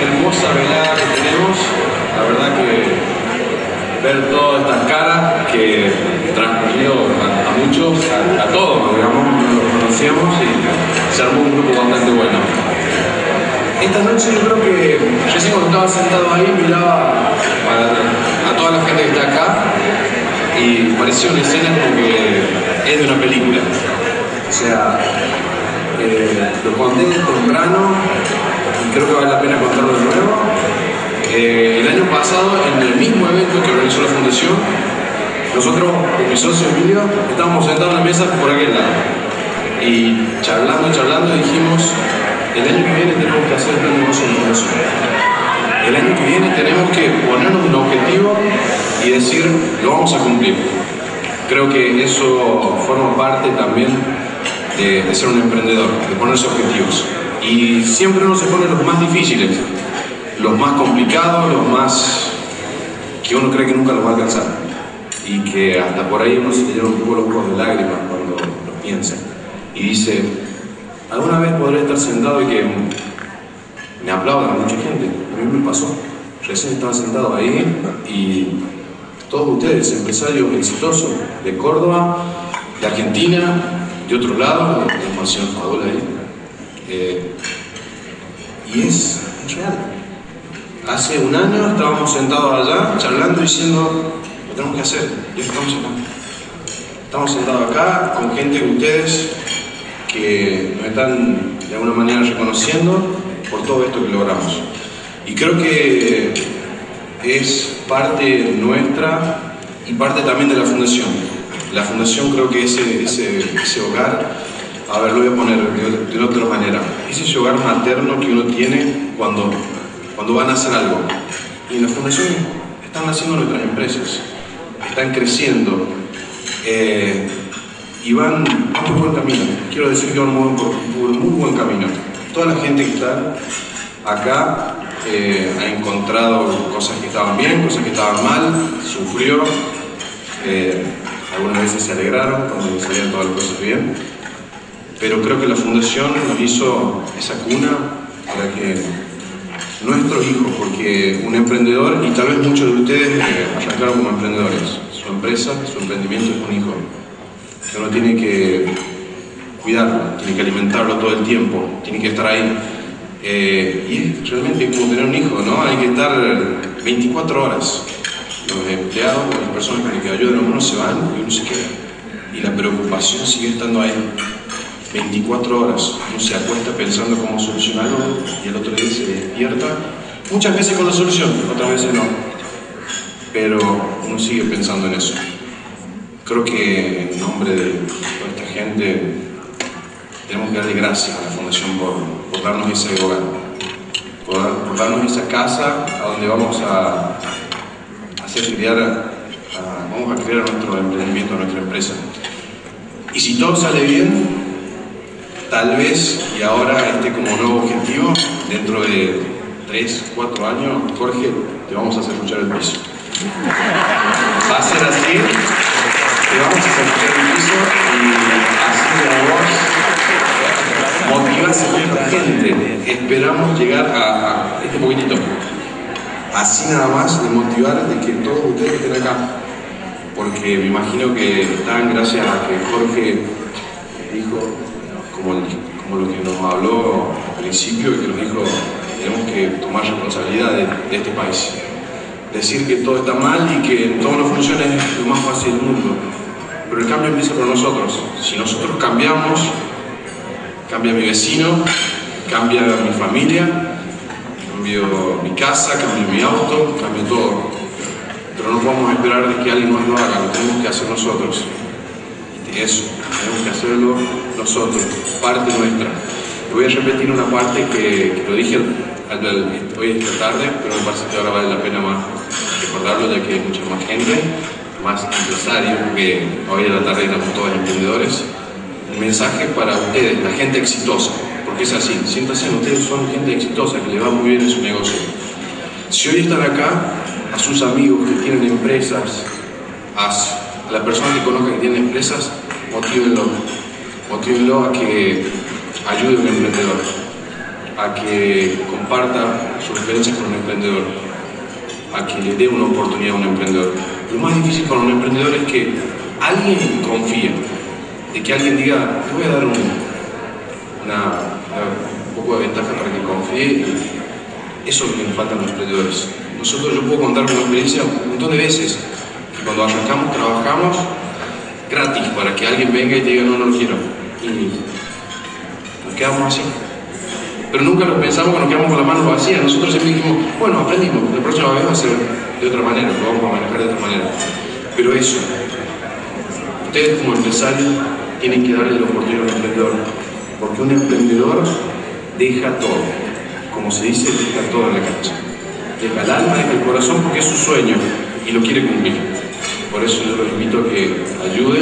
hermosa velada que tenemos. La verdad que ver todas estas caras que transcurrió a, muchos, a, todos, digamos, no los conocíamos y se armó un grupo bastante bueno. Esta noche yo creo que recién cuando estaba sentado ahí miraba a, toda la gente que está acá y parecía una escena como que es de una película. O sea, eh, lo conté temprano creo que vale la pena contarlo de nuevo. Eh, el año pasado, en el mismo evento que organizó la Fundación, nosotros, con mi socio Emilio, estábamos sentados en la mesa por aquel lado. Y charlando, charlando, dijimos, el año que viene tenemos que hacer de negocio. El año que viene tenemos que ponernos un objetivo y decir, lo vamos a cumplir. Creo que eso forma parte también de ser un emprendedor, de ponerse objetivos. Y siempre uno se pone los más difíciles, los más complicados, los más que uno cree que nunca los va a alcanzar. Y que hasta por ahí uno se le llena un poco los ojos de lágrimas cuando lo piensa. Y dice, alguna vez podré estar sentado y que me aplaudan mucha gente. A mí me pasó. Recién estaba sentado ahí y todos ustedes, empresarios exitosos de Córdoba, de Argentina, de otro lado, tenemos al señor Fadol ahí. Eh, y es real. Hace un año estábamos sentados allá, charlando, diciendo, lo tenemos que hacer, y estamos acá. Estamos sentados acá con gente de ustedes que nos están de alguna manera reconociendo por todo esto que logramos. Y creo que es parte nuestra y parte también de la fundación. La fundación creo que ese, ese, ese hogar, a ver, lo voy a poner de, otra manera, es ese hogar materno que uno tiene cuando, cuando van a hacer algo. Y en la están naciendo nuestras empresas, están creciendo eh, y van a muy buen camino. Quiero decir que van por muy buen camino. Toda la gente que está acá eh, ha encontrado cosas que estaban bien, cosas que estaban mal, sufrió, eh, algunas veces se alegraron cuando salían todas las cosas bien, pero creo que la Fundación nos hizo esa cuna para que nuestros hijos, porque un emprendedor, y tal vez muchos de ustedes eh, arrancaron como emprendedores, su empresa, su emprendimiento es un hijo, uno tiene que cuidarlo, tiene que alimentarlo todo el tiempo, tiene que estar ahí. Eh, y es realmente como tener un hijo, ¿no? Hay que estar 24 horas. Los empleados, las personas que ayudan a uno se van y uno se queda. Y la preocupación sigue estando ahí. 24 horas. Uno se acuesta pensando cómo solucionarlo y el otro día se despierta. Muchas veces con la solución, otras veces no. Pero uno sigue pensando en eso. Creo que en nombre de toda esta gente tenemos que darle gracias a la Fundación por, por darnos ese hogar, por, por, darnos esa casa a donde vamos a, a hacer criar, a, vamos a crear nuestro emprendimiento, nuestra empresa. Y si todo sale bien, tal vez, y ahora este como nuevo objetivo, dentro de 3, 4 años, Jorge, te vamos a hacer escuchar el piso. Va a ser así, te vamos a hacer escuchar el piso y así la voz motivas a otra gente. Esperamos llegar a, a, este poquitito. Así nada más de motivar de que todos ustedes estén acá. Porque me imagino que están gracias a que Jorge dijo, como, lo que nos habló al principio, y que nos dijo, tenemos que tomar responsabilidad de, de este país. Decir que todo está mal y que todo no funciona es lo más fácil del mundo. Pero el cambio empieza por nosotros. Si nosotros cambiamos, cambia mi vecino, cambia mi familia, cambio mi casa, cambio mi auto, cambio todo. Pero no podemos esperar de que alguien más lo haga, lo tenemos que hacer nosotros. Y eso, tenemos que hacerlo nosotros, parte nuestra. Y voy a repetir una parte que, lo dije hoy esta tarde, pero me parece que ahora vale la pena más recordarlo ya que hay mucha más gente, más empresarios, porque hoy en la tarde estamos todos emprendedores un mensaje para ustedes, la gente exitosa, porque es así, siéntanse, ustedes son gente exitosa, que le va muy bien en su negocio. Si hoy están acá, a sus amigos que tienen empresas, a la persona que conozcan que tienen empresas, motívenlo, motívenlo a que ayude a un emprendedor. a que comparta su experiencia con un emprendedor, a que le dé una oportunidad a un emprendedor. Lo más difícil para un emprendedor es que alguien confíe, de que alguien diga, te voy a dar un, poco de ventaja para que confíe. Eso es lo que nos falta a los emprendedores. Nosotros, yo puedo contar una experiencia un montón de veces, que cuando arrancamos, trabajamos gratis para que alguien venga y diga, no, no lo quiero. Y nos quedamos así. Pero nunca lo pensamos que nos quedamos con la mano vacía. Nosotros siempre dijimos, bueno, aprendimos, la próxima vez va a ser de otra manera, lo vamos a manejar de otra manera. Pero eso, ustedes como empresarios tienen que darle la oportunidad al emprendedor, porque un emprendedor deja todo, como se dice, deja todo en la cancha. Deja el alma, deja el corazón porque es su sueño y lo quiere cumplir. Por eso yo los invito a que ayuden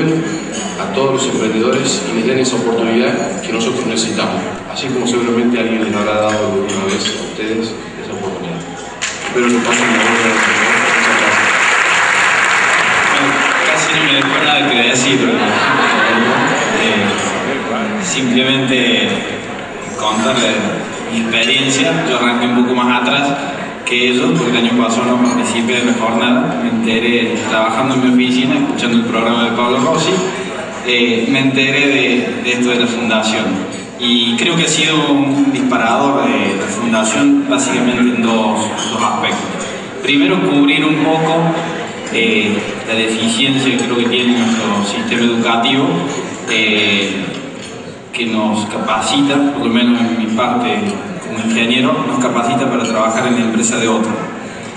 a todos los emprendedores y les den esa oportunidad que nosotros necesitamos, así como seguramente alguien les habrá dado alguna vez a ustedes esa oportunidad. Espero que pasen la buena Muchas gracias. casi no me dejo nada que decir. Eh, simplemente contarle mi experiencia. Yo arranqué un poco más atrás que ellos, porque el año pasado no participé de la jornada, me enteré trabajando en mi oficina, escuchando el programa de Pablo Rossi, eh, me enteré de, esto de la fundación. Y creo que ha sido un disparador de la fundación básicamente en dos, aspectos. Primero, cubrir un poco eh, la deficiencia que creo que tiene nuestro sistema educativo, eh, que nos capacita, por lo menos en mi parte como ingeniero, nos capacita para trabajar en la empresa de otro.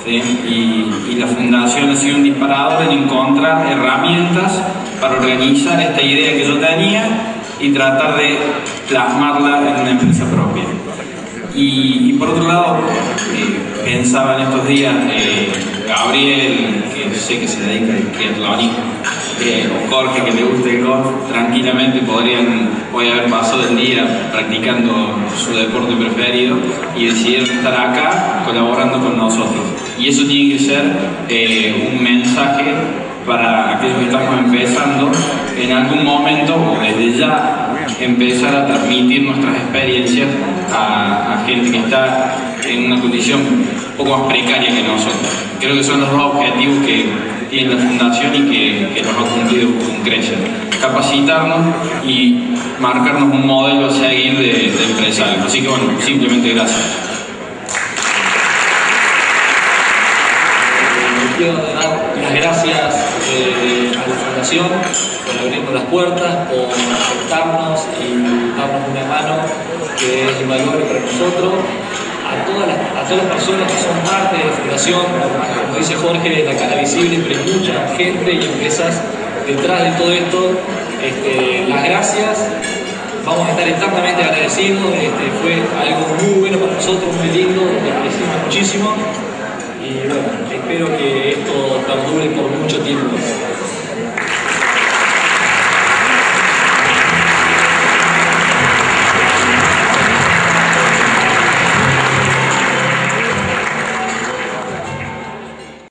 Y, la fundación ha sido un disparador en encontrar herramientas para organizar esta idea que yo tenía y tratar de plasmarla en una empresa propia. Y, por otro lado, eh, pensaba en estos días, eh, Gabriel, que sé que se dedica al triatlonismo, o Jorge que le guste el golf, tranquilamente podrían hoy haber pasado el día practicando su deporte preferido y decidieron estar acá colaborando con nosotros. Y eso tiene que ser eh, un mensaje para aquellos que estamos empezando en algún momento o desde ya empezar a transmitir nuestras experiencias a, gente que está en una condición un poco más precaria que nosotros. Creo que son los dos objetivos que tiene la Fundación y que, que nos ha cumplido con crecer. Capacitarnos y marcarnos un modelo a seguir de, de empresarios. Así que bueno, simplemente gracias. Quiero dar las gracias eh, a la Fundación por abrirnos las puertas, por aceptarnos y darnos una mano que es invaluable para nosotros. A todas, las, personas que son parte de la fundación, como dice Jorge, la cara visible, pero hay mucha gente y empresas detrás de todo esto. Este, las gracias, vamos a estar eternamente agradecidos, este, fue algo muy bueno para nosotros, muy lindo, lo apreciamos muchísimo. Y bueno, espero que por mucho tiempo.